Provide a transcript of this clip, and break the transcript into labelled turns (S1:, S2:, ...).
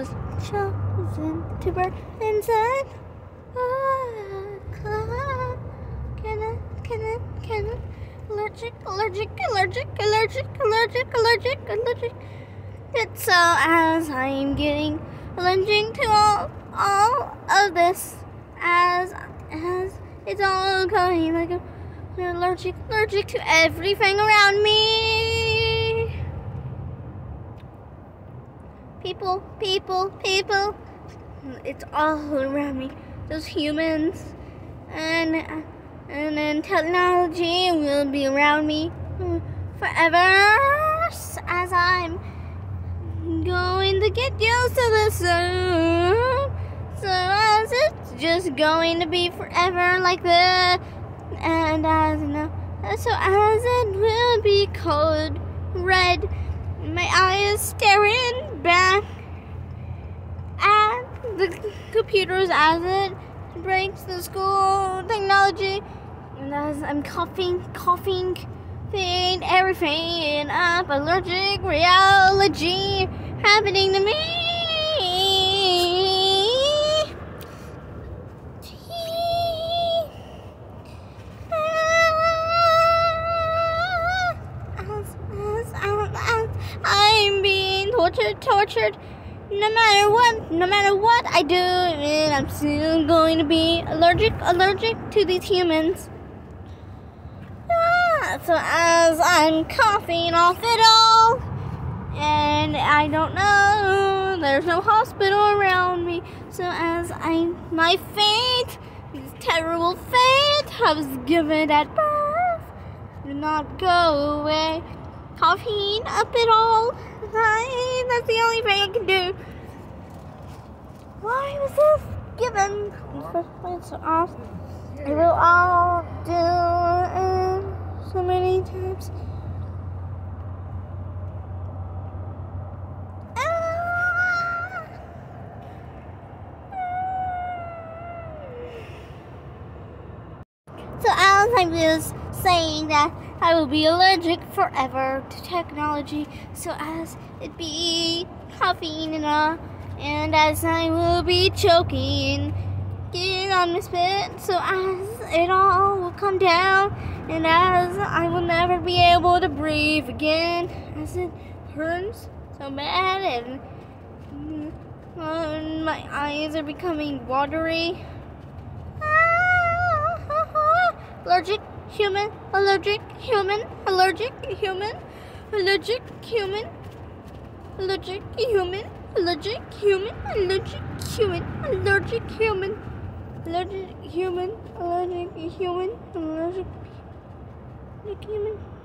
S1: was chosen to burn inside. Ah, ah, Can I, can I, can I? Allergic, allergic, allergic, allergic, allergic, allergic, allergic. It's so as I'm getting allergic to all, all of this, as, as it's all going like a allergic, allergic to everything around me. People, people, people. It's all around me. Those humans, and and then technology will be around me forever. As I'm going to get used to the sun, so as it's just going to be forever like this, and as no, so as it will be cold red, my eyes staring back at the computers as it breaks the school technology, and as I'm coughing, coughing, feeling everything up, allergic reality happening to me. Tortured, tortured. No matter what, no matter what I do, and I'm still going to be allergic, allergic to these humans. Ah, so as I'm coughing off it all, and I don't know, there's no hospital around me. So as I, my fate, this terrible fate I was given at birth, do not go away coughing up it all. That's the only thing I can do. Why was this given in the first place us? I will all do it so many times. Ah. So I was saying that I will be allergic forever to technology, so as it be coughing and uh, and as I will be choking, getting on my spit, so as it all will come down, and as I will never be able to breathe again, as it hurts so bad, and uh, my eyes are becoming watery. allergic human allergic human allergic human allergic human allergic human allergic human allergic human allergic human allergic human allergic human allergic human